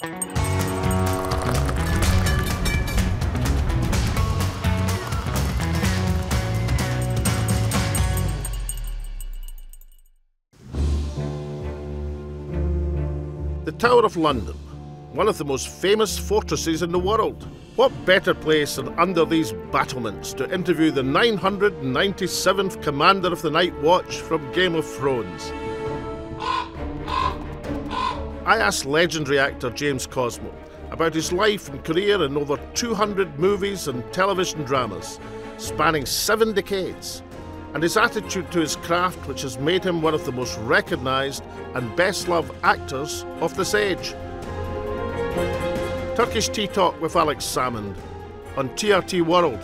The Tower of London, one of the most famous fortresses in the world. What better place than under these battlements to interview the 997th Commander of the Night Watch from Game of Thrones? I asked legendary actor James Cosmo about his life and career in over 200 movies and television dramas, spanning seven decades, and his attitude to his craft, which has made him one of the most recognised and best loved actors of this age. Turkish Tea Talk with Alex Salmond on TRT World.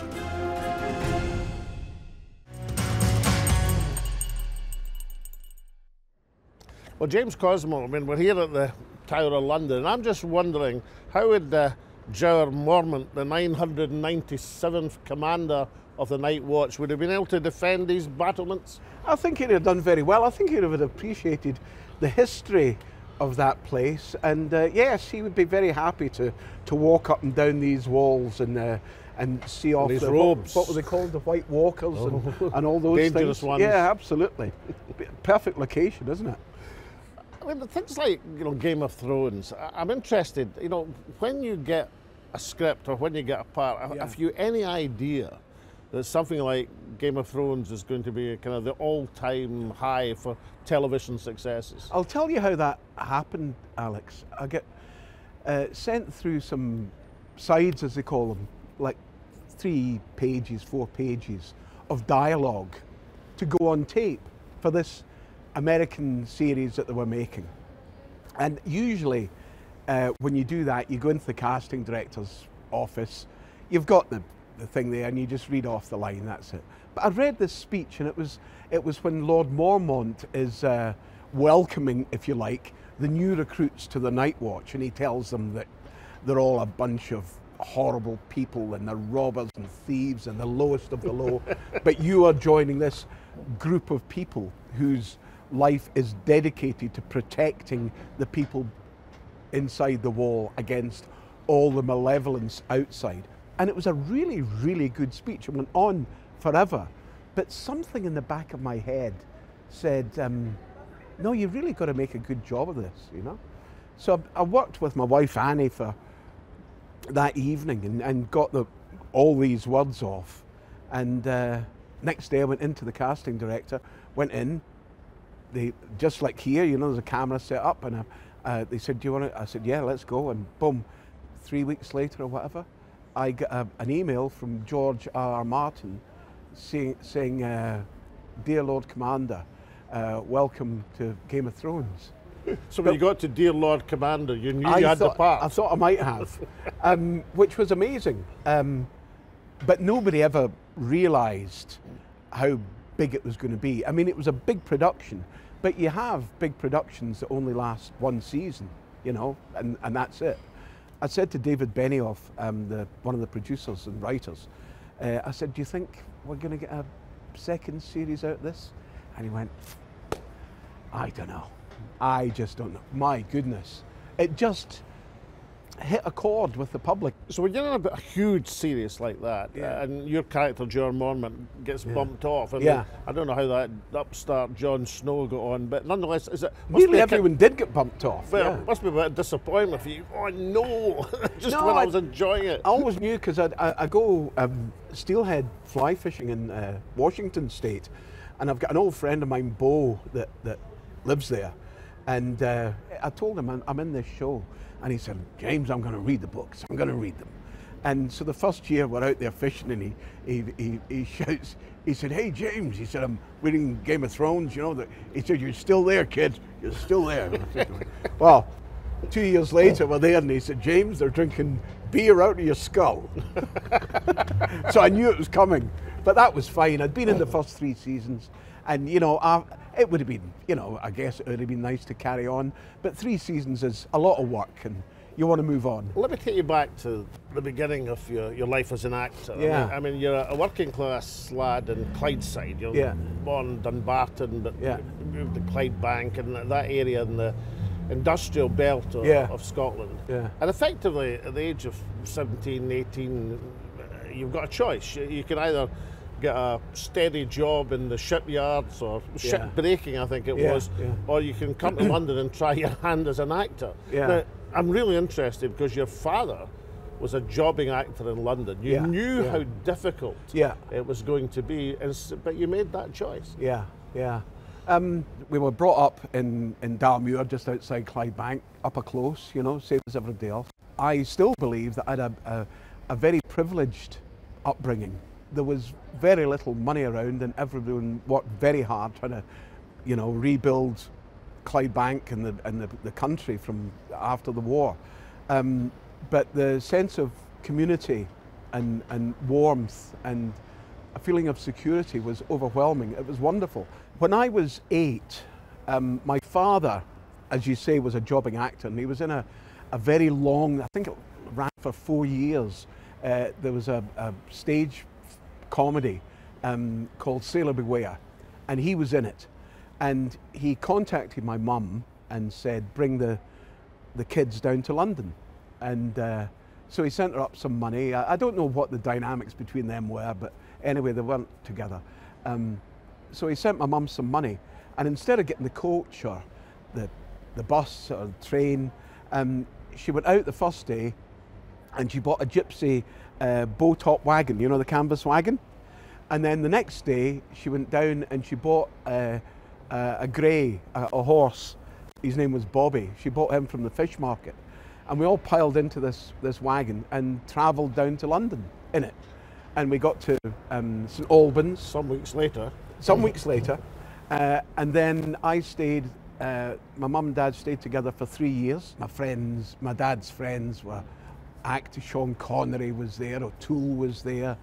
Well, James Cosmo, I mean, we're here at the Tower of London, and I'm just wondering how would uh, Jeor Mormont, the 997th commander of the Night Watch, would have been able to defend these battlements? I think he'd have done very well. I think he'd have appreciated the history of that place, and uh, yes, he would be very happy to to walk up and down these walls and. Uh, and see off these the, robes. What, what were they called? The White Walkers and, and all those Dangerous things. ones. Yeah, absolutely. Perfect location, isn't it? I mean, things like you know Game of Thrones. I'm interested. You know, when you get a script or when you get a part, Yeah. have you any idea that something like Game of Thrones is going to be kind of the all-time high for television successes? I'll tell you how that happened, Alex. I get uh, sent through some sides, as they call them, like three pages, four pages of dialogue to go on tape for this American series that they were making. And usually, uh, when you do that, you go into the casting director's office. You've got the, the thing there, and you just read off the line. That's it. But I read this speech, and it was it was when Lord Mormont is uh, welcoming, if you like, the new recruits to the Night Watch, and he tells them that they're all a bunch of horrible people and they're robbers and thieves and the lowest of the low. but you are joining this group of people whose life is dedicated to protecting the people inside the wall against all the malevolence outside. And it was a really, really good speech. It went on forever. But something in the back of my head said, um, no, you really got to make a good job of this, you know? So I worked with my wife Annie for that evening and, and got the, all these words off. And uh, next day I went into the casting director, went in, they just like here, you know, there's a camera set up, and uh, uh, they said, "Do you want to?" I said, "Yeah, let's go." And boom, three weeks later or whatever, I got a, an email from George R. R. Martin saying, saying uh, "Dear Lord Commander, uh, welcome to Game of Thrones." So when you got to Dear Lord Commander, you knew I you had thought, the part. I thought I might have, um, which was amazing. Um, but nobody ever realised how big it was going to be. I mean, it was a big production, but you have big productions that only last one season, you know, and, and that's it. I said to David Benioff, um, the, one of the producers and writers, uh, I said, Do you think we're going to get a second series out of this? And he went, I don't know. I just don't know. My goodness. It just hit a chord with the public. So when you're in a, a huge series like that, Yeah. uh, and your character John Mormont gets bumped off, I mean, Yeah. I don't know how that upstart Jon Snow got on, but nonetheless, is it must Nearly be a ki- everyone did get bumped off. well, yeah. it must be a bit of disappointment for you. Oh no! Just No, when I, I- was enjoying it. I always knew because I, I, I go um, steelhead fly fishing in uh, Washington State, and I've got an old friend of mine, Bo, that, that lives there. And uh, I told him I'm, in this show, and he said, James, I'm going to read the books. I'm going to read them. And so the first year we're out there fishing, and he, he, he, he shouts, he said, Hey, James, he said, I'm reading Game of Thrones, you know. That He said, You're still there, kid. You're still there. Well, two years later, we're there, and he said, James, they're drinking beer out of your skull. so I knew it was coming. But that was fine. I'd been in the first three seasons, and you know, I, it would have been, you know, I guess it would have been nice to carry on. But three seasons is a lot of work, and you want to move on. Let me take you back to the beginning of your, your life as an actor. I mean- Yeah. I mean, you're a working class lad in Clydeside. You're Yeah. born in Dumbarton, but Yeah. moved to Clydebank and that area in the industrial belt of, Yeah. of Scotland. Yeah. And effectively, at the age of 17, 18, uh, you've got a choice. You, you can either get a steady job in the shipyards or ship Yeah. breaking, I think it was, or you can come to London and try your hand as an actor. Yeah. Now, I'm really interested because your father was a jobbing actor in London. You Yeah, knew yeah. how difficult Yeah. it was going to be, but you made that choice. Yeah, yeah. Um, we were brought up in, in Dalmuir, just outside Clydebank, upper close, you know, same as everybody else. I still believe that I had a, a, a very privileged upbringing. There was very little money around, and everyone worked very hard trying to, you know, rebuild Clydebank and the, and the, the country from after the war. Um, but the sense of community and, and warmth and a feeling of security was overwhelming. It was wonderful. When I was eight, um, my father, as you say, was a jobbing actor, and he was in a, a very long, I think it ran for four years. Uh, there was a, a stage comedy um, called Sailor Beware, and he was in it. And he contacted my mum and said, bring the, the kids down to London. And uh, so he sent her up some money. I, I don't know what the dynamics between them were, but anyway, they weren't together. Um, so he sent my mum some money. And instead of getting the coach or the, the bus or the train, um, she went out the first day and she bought a gypsy uh, bow top wagon, you know, the canvas wagon. And then the next day, she went down and she bought uh, uh, a grey, a, a horse. His name was Bobby. She bought him from the fish market. And we all piled into this, this wagon and travelled down to London in it. And we got to um, St Albans Some weeks later, some weeks later. Uh, and then I stayed, uh, my mum and dad stayed together for three years. My friends, my dad's friends were actors. Sean Connery was there, O'Toole was there.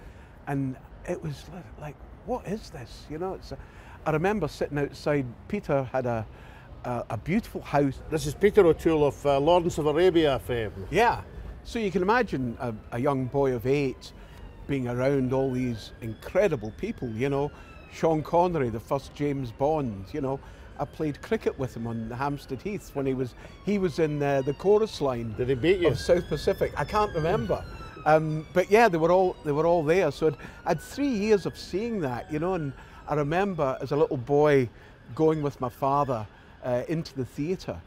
And it was like, what is this? You know, it's a, I remember sitting outside, Peter had a, a, a beautiful house. this is Peter O'Toole of uh, Lawrence of Arabia fame. Yeah. So you can imagine a, a young boy of eight being around all these incredible people, you know. Sean Connery, the first James Bond, you know. I played cricket with him on Hampstead Heath when he was he was in uh, the chorus line Did he beat you? of South Pacific. I can't remember. Um, but yeah, they were all they were all there. So I'd, I'd three years of seeing that, you know, and I remember as a little boy going with my father uh, into the theatre,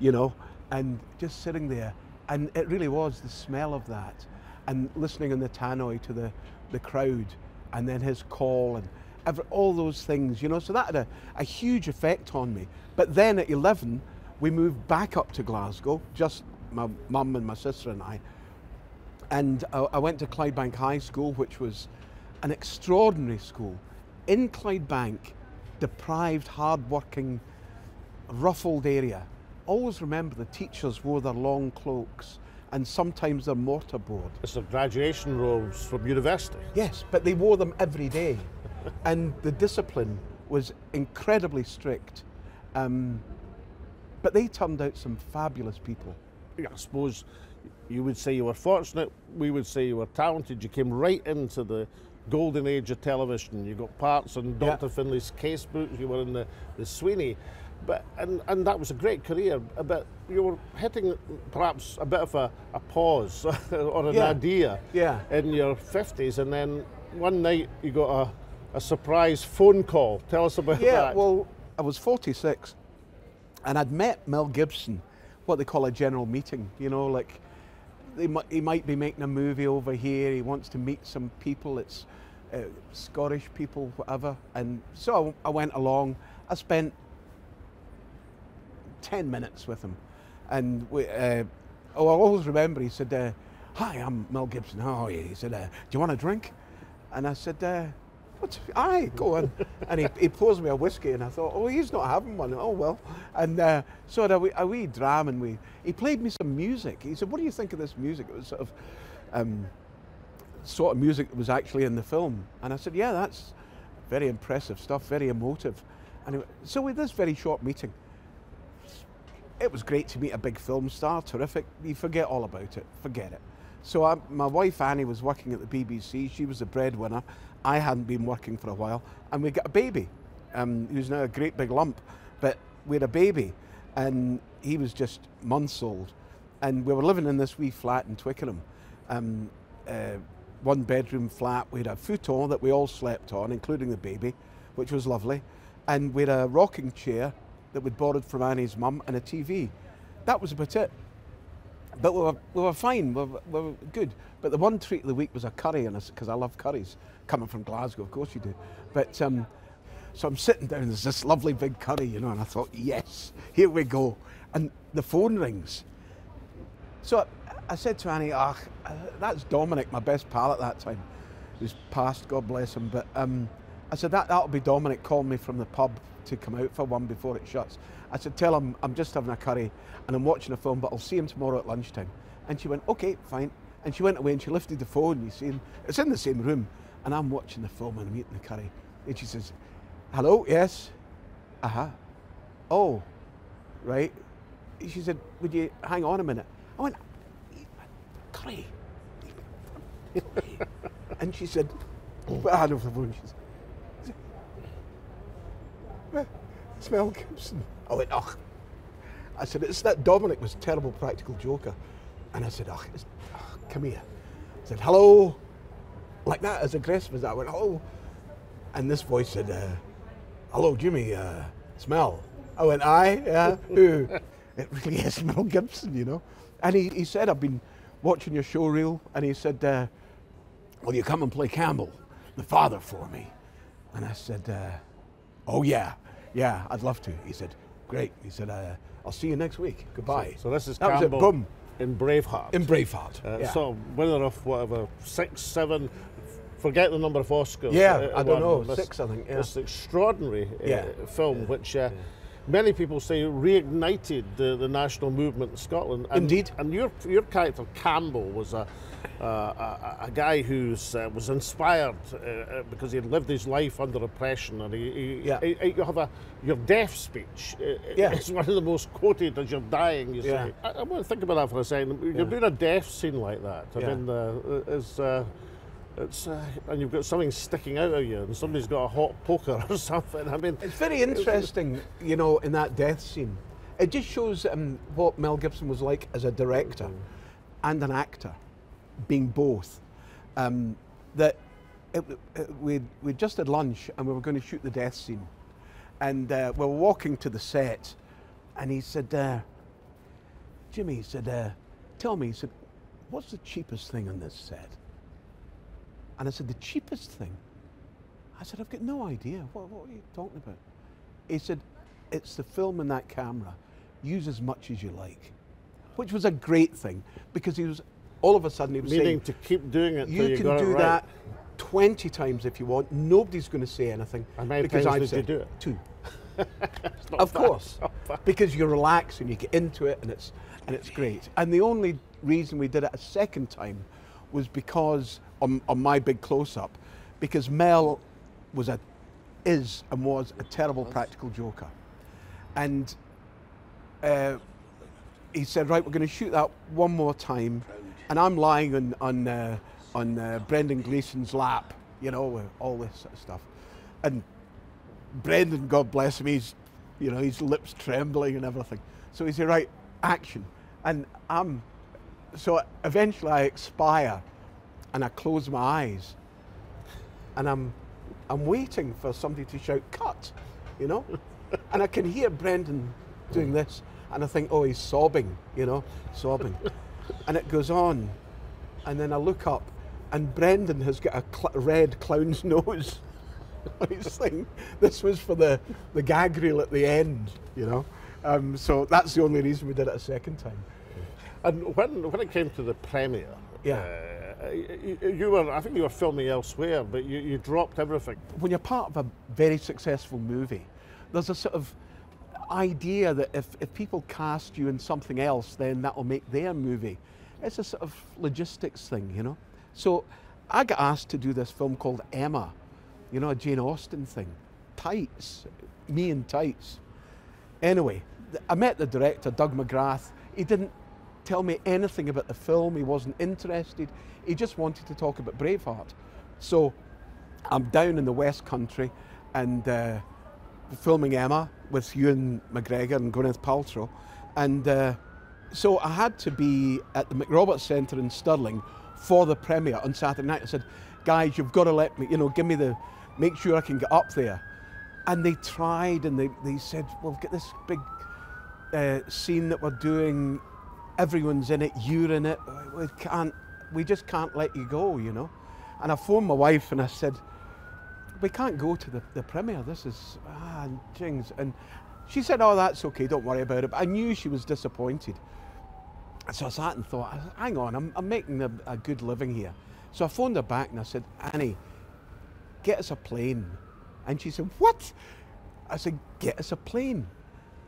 you know, and just sitting there, and it really was the smell of that, and listening in the tannoy to the the crowd, and then his call and. Ever, all those things, you know, so that had a, a huge effect on me. But then at 11, we moved back up to Glasgow, just my mum and my sister and I, and I, I went to Clydebank High School, which was an extraordinary school. In Clydebank, deprived, hard-working, ruffled area. Always remember the teachers wore their long cloaks and sometimes their mortarboard. It's the graduation robes from university. Yes, but they wore them every day. And the discipline was incredibly strict. Um, but they turned out some fabulous people. I suppose you would say you were fortunate. We would say you were talented. You came right into the golden age of television. You got parts on Yeah. Dr. Finlay's casebook. You were in the, the Sweeney. But, and, and that was a great career, but you were hitting perhaps a bit of a, a pause or an Yeah. idea Yeah. in your 50s, and then one night you got a, a surprise phone call. Tell us about Yeah, that. well, I was 46 and I'd met Mel Gibson, what they call a general meeting, you know, like he might be making a movie over here, he wants to meet some people, it's uh, Scottish people, whatever. And so I went along, I spent 10 minutes with him. And we, uh, oh, I always remember he said, uh, Hi, I'm Mel Gibson. How are you? He said, uh, Do you want a drink? And I said, What's, aye, go on. and he, he pours me a whiskey, and I thought, Oh, he's not having one. Oh, well. And uh, so had a wee, a wee dram, and we, he played me some music. He said, What do you think of this music? It was sort of. Um, sort of music that was actually in the film. And I said, yeah, that's very impressive stuff, very emotive. And so with this very short meeting, it was great to meet a big film star, terrific. You forget all about it, forget it. So I, my wife Annie was working at the BBC. She was the breadwinner. I hadn't been working for a while, and we got a baby, um, who's now a great big lump. But we had a baby, and he was just months old, and we were living in this wee flat in Twickenham, um, uh, one bedroom flat. We had a futon that we all slept on, including the baby, which was lovely, and we had a rocking chair that we'd borrowed from Annie's mum and a TV. That was about it. But we were, we were fine, we were, we were good. But the one treat of the week was a curry, because I love curries. Coming from Glasgow, of course you do. But um, so I'm sitting down, there's this lovely big curry, you know, and I thought, yes, here we go. And the phone rings. So I, I said to Annie, ah, that's Dominic, my best pal at that time, who's passed, God bless him. But um, I said, that, that'll be Dominic calling me from the pub to come out for one before it shuts. I said, tell him I'm just having a curry and I'm watching a film, but I'll see him tomorrow at lunchtime. And she went, okay, fine. And she went away and she lifted the phone, you see, and it's in the same room. And I'm watching the film and I'm eating the curry. And she says, hello, yes? Uh-huh. Oh, right. She said, would you hang on a minute? I went, curry. and she said, her hand over the phone. She said, smell Gibson. I went, ugh. I said, it's that Dominic was terrible practical joker. And I said, ugh, oh, come here. I said, hello. Like that, as aggressive as that. I went, hello. And this voice said, uh, hello, Jimmy, uh, smell. I went, aye, yeah, who? it really is Mel Gibson, you know. And he, he said, I've been watching your show reel, and he said, uh, will you come and play Campbell, the father, for me? And I said, uh, oh yeah, yeah, I'd love to. He said, great. He said, uh, I'll see you next week. Goodbye. So, so this is that Campbell was it. Boom. in Braveheart. In Braveheart. Uh, yeah. So winner of whatever six, seven. Forget the number of Oscars. Yeah, uh, I don't know, this, six, I think. Yeah. This extraordinary uh, Yeah. film, which uh, many people say reignited the, the national movement in Scotland. And, Indeed. And your your character Campbell was a uh, a, a guy who uh, was inspired uh, uh, because he had lived his life under oppression, and he, he, Yeah. he- he- you have a your death speech. Uh, Yeah. It's one of the most quoted as you're dying. You Yeah. say. I, I want to think about that for a second. You're Yeah. doing a death scene like that. I Yeah. mean, uh, it's. Uh, and you've got something sticking out of you, and somebody's got a hot poker or something. I mean, It's very interesting, you know, in that death scene. It just shows um, what Mel Gibson was like as a director and an actor, being both. Um, that it, it, we we just had lunch and we were going to shoot the death scene, and uh, we were walking to the set, and he said, uh, "Jimmy," he said, uh, "Tell me," he said, "what's the cheapest thing on this set?" And I said, "The cheapest thing." I said, I've got no idea. What, what are you talking about? He said, It's the film and that camera. Use as much as you like. Which was a great thing because he was, all of a sudden, he was meaning saying, to keep doing it. You you can do right. that 20 times if you want. Nobody's going to say anything. Because times I've did you said do it? Two. Of bad, course, it's not bad. because you relax and you get into it, and it's and it's great. And the only reason we did it a second time was because on, on my big close up, because Mel was a is and was a terrible practical joker, and uh, he said, right, we're going to shoot that one more time, and I'm lying on on uh, on uh, Brendan Gleeson's lap, you know, all this sort of stuff, and Brendan, God bless him, he's, you know, his lips trembling and everything. So he said, right, action. And I'm, so eventually I expire and I close my eyes and I'm, I'm waiting for somebody to shout, cut, you know? and I can hear Brendan doing this and I think, oh, he's sobbing, you know, sobbing. and it goes on. And then I look up and Brendan has got a cl- red clown's nose on his thing. This was for the, the gag reel at the end, you know. Um, so that's the only reason we did it a second time. And when when it came to the premiere, Yeah. uh, Uh, you, you were I think you were filming elsewhere, but you, you dropped everything. When you're part of a very successful movie, there's a sort of idea that if, if people cast you in something else, then that'll make their movie. It's a sort of logistics thing, you know. So I got asked to do this film called Emma, you know, a Jane Austen thing. Tights, me in tights. Anyway, I met the director, Doug McGrath. He didn't tell me anything about the film. He wasn't interested. He just wanted to talk about Braveheart. So I'm down in the West Country and uh, filming Emma with Ewan McGregor and Gwyneth Paltrow. And uh, so I had to be at the McRoberts Centre in Stirling for the premiere on Saturday night. I said, guys, you've got to let me, you know, give me the, make sure I can get up there. And they tried and they, they said, well, get this big uh, scene that we're doing, everyone's in it, you're in it, we can't, we just can't let you go, you know. And I phoned my wife and I said, we can't go to the, the premiere, this is, ah, jings. And she said, oh, that's okay, don't worry about it. But I knew she was disappointed. So I sat and thought, hang on, I'm, I'm making a, a good living here. So I phoned her back and I said, Annie, get us a plane. And she said, what? I said, get us a plane.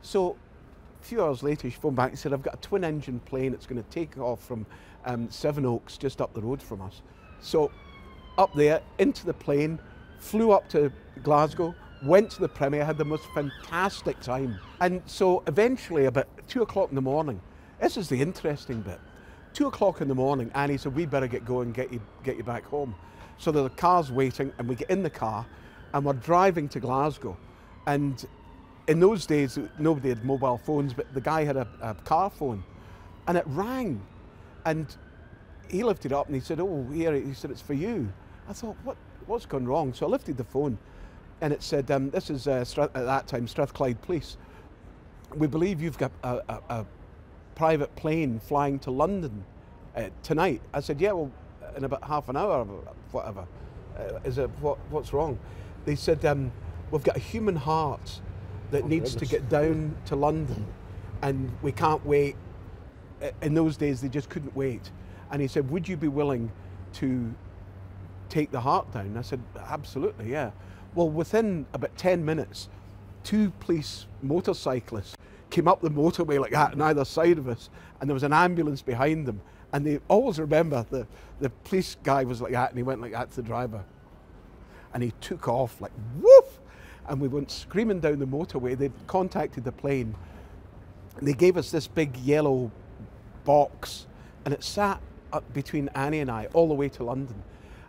So a few hours later, she phoned back and said, I've got a twin engine plane. that's going to take off from um, Sevenoaks, just up the road from us. So up there, into the plane, flew up to Glasgow, went to the premiere, had the most fantastic time. And so eventually, about two o'clock in the morning, this is the interesting bit. Two o'clock in the morning, Annie said, we better get going, get you, get you back home. So there the car's waiting and we get in the car and we're driving to Glasgow. And in those days, nobody had mobile phones, but the guy had a, a car phone and it rang. And he lifted it up and he said, oh, here, he said, it's for you. I thought, what, what's gone wrong? So I lifted the phone and it said, um, this is uh, at that time Strathclyde Police. We believe you've got a, a, a private plane flying to London uh, tonight. I said, yeah, well, in about half an hour, whatever. Uh, is it what, what's wrong? They said, um, we've got a human heart that oh, needs goodness. to get down to London, and we can't wait. In those days, they just couldn't wait. And he said, would you be willing to take the heart down? I said, absolutely, yeah. Well, within about 10 minutes, two police motorcyclists came up the motorway like that on either side of us, and there was an ambulance behind them. And they always remember the, the police guy was like that, and he went like that to the driver. And he took off like woof, and we went screaming down the motorway. They contacted the plane. They gave us this big yellow box, and it sat up between Annie and I all the way to London.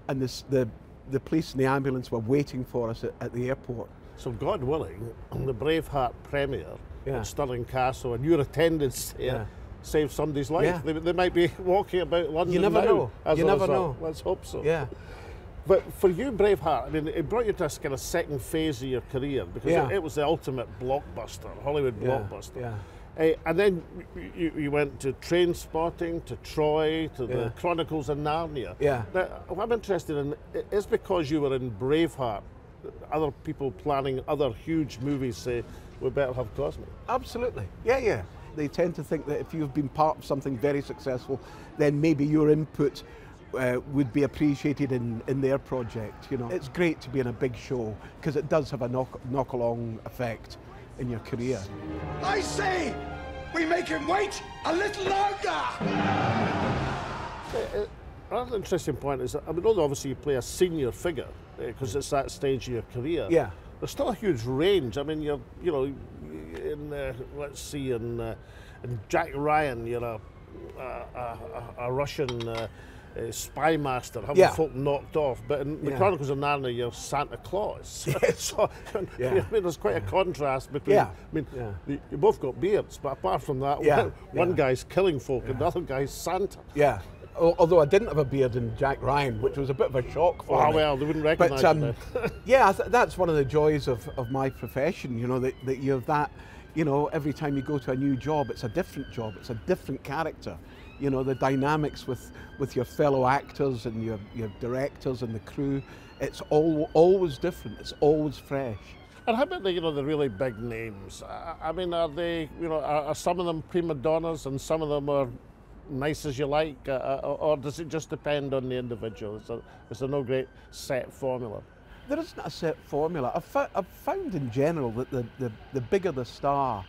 And this, the the police and the ambulance were waiting for us at, at the airport. So, God willing, the Braveheart premiere yeah. at Stirling Castle and your attendance there yeah. saved somebody's life. Yeah. They, they, might be walking about London You never now, know. You never result. know. Let's hope so. Yeah. But for you, Braveheart, I mean, it brought you to this kind of second phase of your career because yeah. it, it, was the ultimate blockbuster, Hollywood blockbuster. Yeah. Uh, and then you, you, went to Trainspotting, to Troy, to yeah. the Chronicles of Narnia. Yeah. Now, what I'm interested in is because you were in Braveheart, other people planning other huge movies say, we better have Cosmo. Absolutely. Yeah, yeah. They tend to think that if you've been part of something very successful, then maybe your input uh, would be appreciated in, in their project. You know, it's great to be in a big show because it does have a knock, knock along effect in your career. I say, we make him wait a little longer. Uh, another interesting point is that, I mean, although obviously you play a senior figure because uh, it's that stage of your career. Yeah. There's still a huge range. I mean, you're, you know, in uh, let's see, in, uh, in Jack Ryan, you're a, a, a, a Russian uh, spy master, having yeah. folk knocked off. But in the yeah. Chronicles of Narnia, you're Santa Claus. so, yeah. I mean, there's quite a contrast between. Yeah. I mean, you, you, both got beards, but apart from that, one, one, guy's killing folk and the other guy's Santa. Yeah. Although I didn't have a beard in Jack Ryan, which was a bit of a shock for oh, me. well, they wouldn't recognise but, um, yeah, th that's one of the joys of, of my profession, you know, that, that you have that, you know, every time you go to a new job, it's a different job, it's a different character you know, the dynamics with, with your fellow actors and your, your directors and the crew, it's all, always different, it's always fresh. And how about the, you know, the really big names? I, mean, are they, you know, are, are, some of them prima donnas and some of them are nice as you like, uh, uh or does it just depend on the individual? Is there, is there no great set formula? There isn't a set formula. I've, I've found in general that the, the, the bigger the star,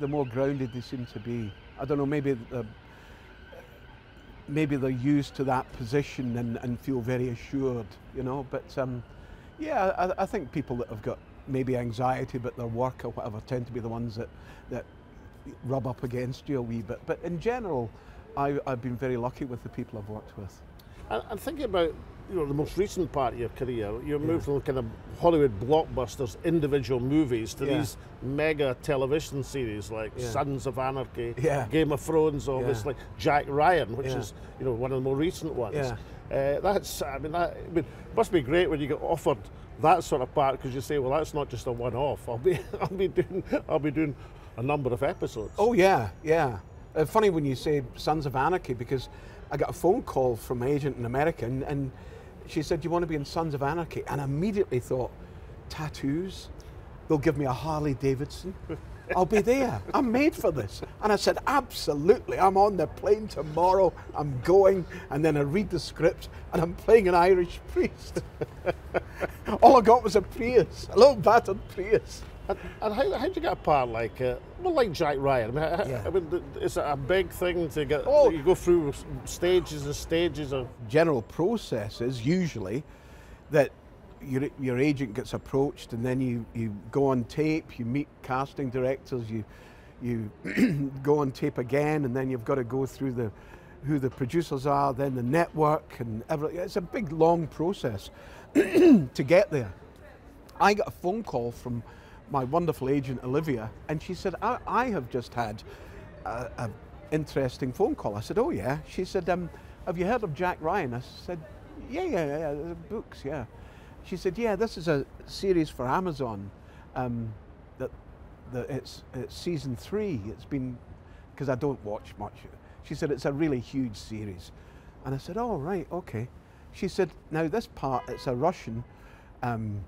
the more grounded they seem to be. I don't know, maybe the, maybe they're used to that position and, and feel very assured, you know. But um, yeah, I, I, think people that have got maybe anxiety about their work or whatever tend to be the ones that, that rub up against you a wee bit. But in general, I, I've been very lucky with the people I've worked with. And thinking about you know the most recent part of your career, you moved from kind of Hollywood blockbusters, individual movies, to Yeah. these mega television series like Yeah. Sons of Anarchy, Yeah. Game of Thrones, obviously, Jack Ryan, which Yeah. is you know one of the more recent ones. Yeah. Uh, that's I mean that I mean, must be great when you get offered that sort of part because you say, well, that's not just a one-off. I'll be I'll be doing I'll be doing a number of episodes. Oh yeah, yeah. Uh, funny when you say Sons of Anarchy because I got a phone call from my agent in America and, and she said, "Do you want to be in Sons of Anarchy?" And I immediately thought, tattoos. They'll give me a Harley Davidson. I'll be there. I'm made for this. And I said, absolutely. I'm on the plane tomorrow. I'm going. And then I read the script and I'm playing an Irish priest. All I got was a Prius, a little battered Prius. And, and how how would you get a part like uh, well like Jack Ryan? I mean, how- Yeah. I mean, th- is it a big thing to get? Oh. You go through stages and stages of. general process is usually that your, your agent gets approached and then you, you go on tape, you meet casting directors, you, you go on tape again, and then you've got to go through the who the producers are, then the network, and everything. It's a big, long process to get there. I got a phone call from my wonderful agent Olivia, and she said, "I, I have just had a, a interesting phone call." I said, "Oh yeah." She said, um, "Have you heard of Jack Ryan?" I said, "Yeah, yeah, yeah, yeah, books, yeah." She said, "Yeah, this is a series for Amazon. Um, that, that it's, it's season three. It's been because I don't watch much." She said, "It's a really huge series," and I said, "Oh right, okay." She said, "Now this part, it's a Russian." Um,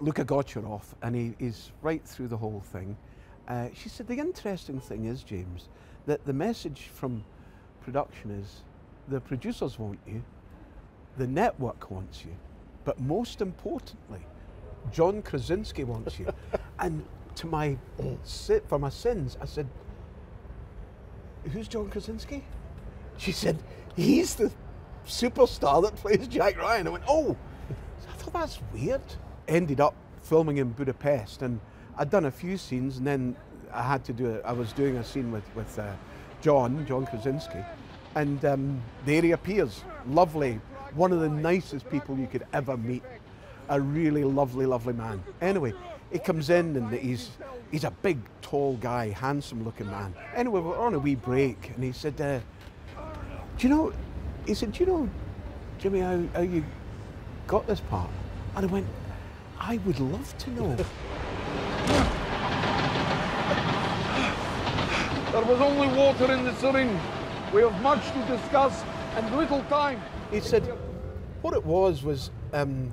Luka Gocherov, and he, he's right through the whole thing. Uh, she said, The interesting thing is, James, that the message from production is the producers want you, the network wants you, but most importantly, John Krasinski wants you. and to my for my sins, I said, Who's John Krasinski? She said, He's the superstar that plays Jack Ryan. I went, Oh, I thought that's weird. Ended up filming in Budapest, and I'd done a few scenes, and then I had to do it. I was doing a scene with with uh, John, John Krasinski, and um, there he appears. Lovely, one of the nicest people you could ever meet. A really lovely, lovely man. Anyway, he comes in and he's he's a big, tall guy, handsome-looking man. Anyway, we're on a wee break, and he said, uh, "Do you know?" He said, "Do you know, Jimmy, how, how you got this part?" And I went, "I would love to know." There was only water in the syringe. We have much to discuss and little time. He said, what it was was um,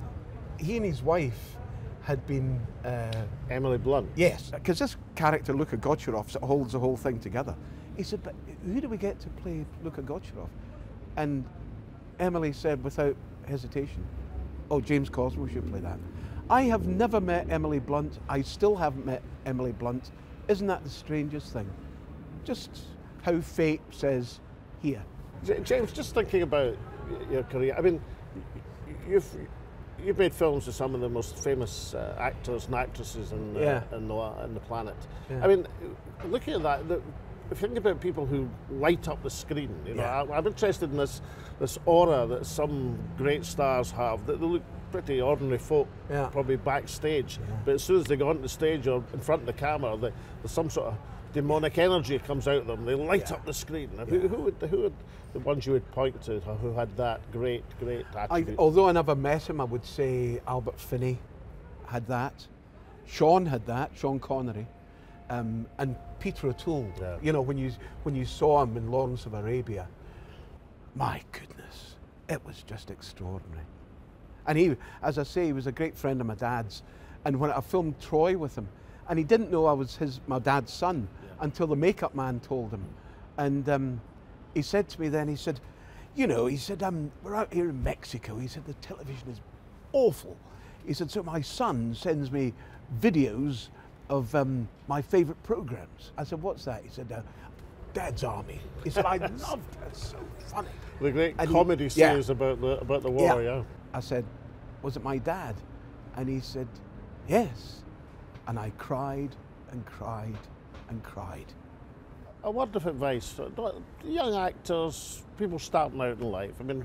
he and his wife had been, uh, Emily Blunt. yes, because this character Luka Gocherov holds the whole thing together. He said, but who do we get to play Luka Gocherov? And Emily said without hesitation, oh, James Cosmo should play that. I have never met Emily Blunt. I still haven't met Emily Blunt. Isn't that the strangest thing? Just how fate says here. James, just thinking about your career, I mean, you've you've made films with some of the most famous uh, actors and actresses in, uh, Yeah. in, the, in the planet. Yeah. I mean, looking at that, the, think about people who light up the screen, you know, Yeah. I, I'm interested in this this aura that some great stars have. That they look pretty ordinary folk, Yeah. probably backstage, but as soon as they go onto the stage or in front of the camera, they, there's some sort of demonic energy comes out of them. They light Yeah. up the screen. Who, who would who would the ones you would point to who had that great great I, although I never met him, I would say Albert Finney had that. Sean had that, Sean Connery. Um, and Peter O'Toole. Yeah. You know, when you, when you saw him in Lawrence of Arabia, my goodness, it was just extraordinary. And he, as I say, he was a great friend of my dad's. And when I filmed Troy with him, and he didn't know I was his, my dad's son until the makeup man told him. And um, he said to me then, he said, you know, he said, um, we're out here in Mexico. He said, the television is awful. He said, so my son sends me videos of um, my favourite programs. I said, what's that? He said, uh, Dad's Army. He said, I loved it. It's so funny. the great and he- comedy yeah. series about the about the war. Yeah. I said, was it my dad? And he said, yes. And I cried and cried and cried. A word of advice young actors, people starting out in life. I mean,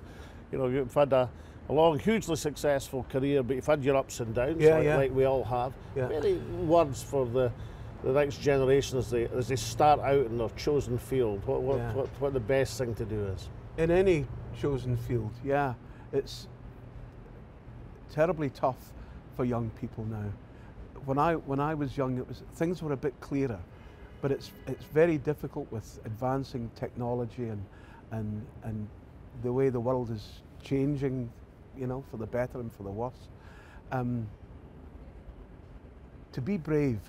You know, you've had a, a long, hugely successful career, but you've had your ups and downs, Yeah, like, yeah. like we all have. Yeah. Any words for the the next generation as they as they start out in their chosen field? What what, Yeah. what, what the best thing to do is? in any chosen field, yeah, it's terribly tough for young people now. When I when I was young, it was things were a bit clearer, but it's it's very difficult with advancing technology and and and the way the world is changing, you know, for the better and for the worse. Um, to be brave.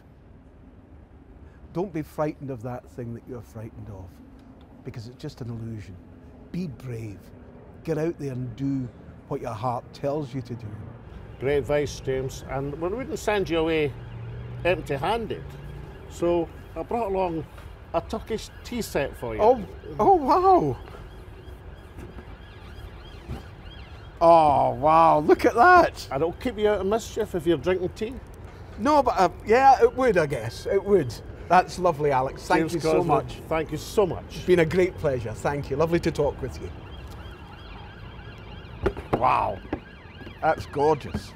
Don't be frightened of that thing that you're frightened of, because it's just an illusion. Be brave. Get out there and do what your heart tells you to do. Great advice, James. And we wouldn't send you away empty-handed, so I brought along a Turkish tea set for you. Oh, oh wow! Oh wow! Look at that. And it'll keep you out of mischief if you're drinking tea. No, but uh, yeah, it would. I guess it would. That's lovely, Alex. Thank James you so much. Thank you so much. It's been a great pleasure. Thank you. Lovely to talk with you. Wow, that's gorgeous.